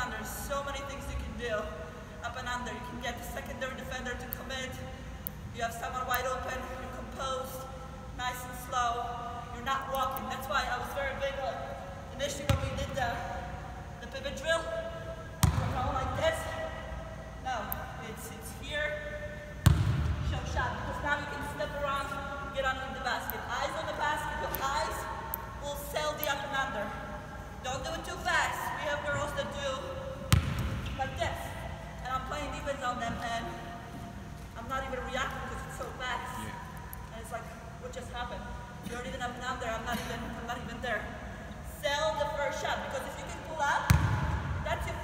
under, so many things you can do. Up and under, you can get the secondary defender to commit. You have someone wide open, you're composed, nice and slow. You're not walking. That's why I was very big on initially when we did the, the pivot drill. On them and I'm not even reacting because it's so fast. Yeah. And it's like, what just happened? You're not even up and there. I'm not even, I'm not even there. Sell the first shot because if you can pull up, that's your